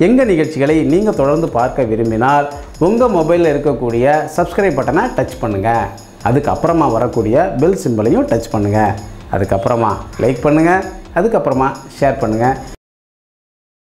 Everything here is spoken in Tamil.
எங்கள் நிகழ்ச்சிகளை நீங்கள் தொடர்ந்து பார்க்க விரும்பினால் உங்கள் மொபைலில் இருக்கக்கூடிய சப்ஸ்கிரைப் பட்டனை டச் பண்ணுங்கள் அதுக்கப்புறமா வரக்கூடிய பெல் சிம்பிளையும் டச் பண்ணுங்கள் அதுக்கப்புறமா லைக் பண்ணுங்கள் அதுக்கப்புறமா ஷேர் பண்ணுங்கள்